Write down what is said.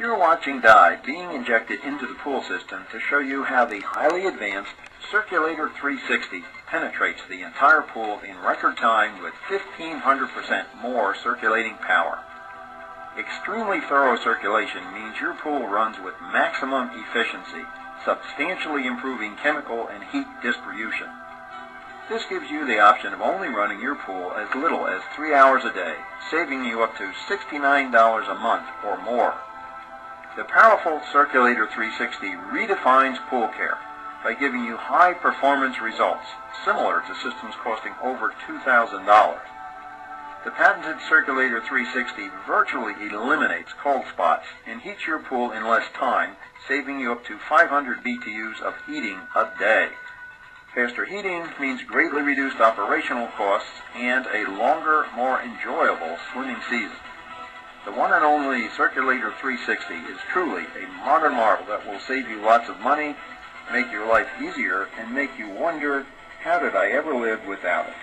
You're watching dye being injected into the pool system to show you how the highly advanced Circulator 360 penetrates the entire pool in record time with 1500% more circulating power. Extremely thorough circulation means your pool runs with maximum efficiency, substantially improving chemical and heat distribution. This gives you the option of only running your pool as little as three hours a day, saving you up to $69 a month or more. The powerful Circulator 360 redefines pool care by giving you high performance results, similar to systems costing over $2,000. The patented Circulator 360 virtually eliminates cold spots and heats your pool in less time, saving you up to 500 BTUs of heating a day. Faster heating means greatly reduced operational costs and a longer, more enjoyable swimming season. The one and only Circulator 360 is truly a modern marvel that will save you lots of money, make your life easier, and make you wonder, how did I ever live without it?